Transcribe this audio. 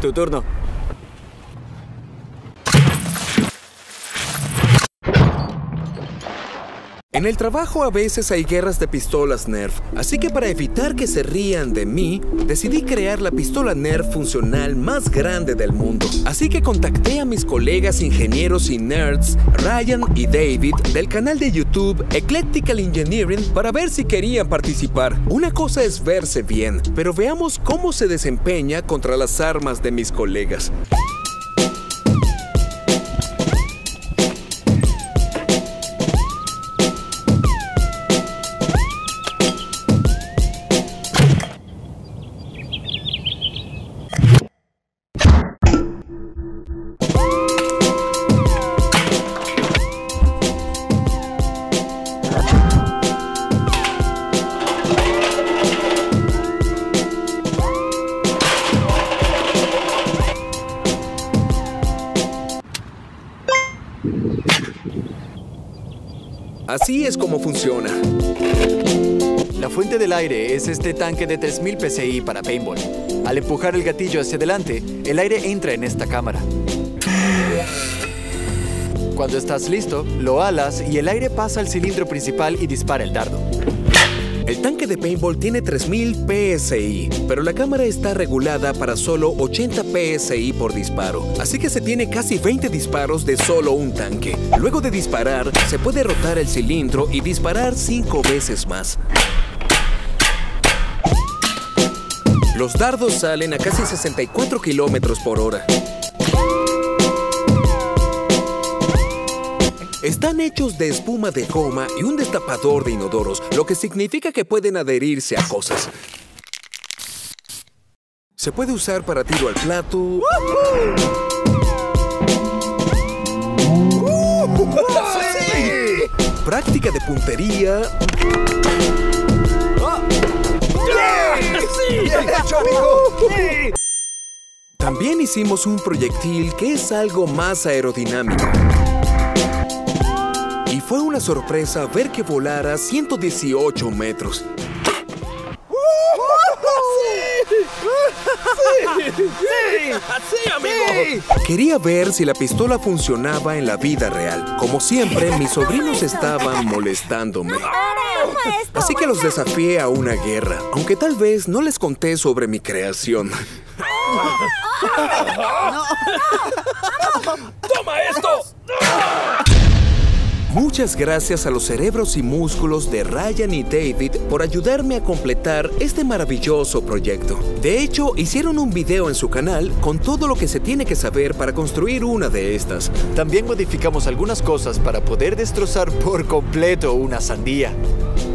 Tu turno. En el trabajo a veces hay guerras de pistolas Nerf, así que para evitar que se rían de mí, decidí crear la pistola Nerf funcional más grande del mundo. Así que contacté a mis colegas ingenieros y nerds, Ryan y David, del canal de YouTube Eclectical Engineering, para ver si querían participar. Una cosa es verse bien, pero veamos cómo se desempeña contra las armas de mis colegas. Así es como funciona. La fuente del aire es este tanque de 3000 PSI para paintball. Al empujar el gatillo hacia adelante, el aire entra en esta cámara. Cuando estás listo, lo alas y el aire pasa al cilindro principal y dispara el dardo. El tanque de paintball tiene 3000 PSI, pero la cámara está regulada para solo 80 PSI por disparo, así que se tiene casi 20 disparos de solo un tanque. Luego de disparar, se puede rotar el cilindro y disparar 5 veces más. Los dardos salen a casi 64 kilómetros por hora. Están hechos de espuma de goma y un destapador de inodoros, lo que significa que pueden adherirse a cosas. Se puede usar para tiro al plato. Práctica de puntería. También hicimos un proyectil que es algo más aerodinámico. Una sorpresa ver que volara 118 metros. ¡Sí, amigo! Quería ver si la pistola funcionaba en la vida real. Como siempre, mis sobrinos estaban molestándome. Así que los desafié a una guerra, aunque tal vez no les conté sobre mi creación. ¡Toma esto! Muchas gracias a los cerebros y músculos de Ryan y David por ayudarme a completar este maravilloso proyecto. De hecho, hicieron un video en su canal con todo lo que se tiene que saber para construir una de estas. También modificamos algunas cosas para poder destrozar por completo una sandía.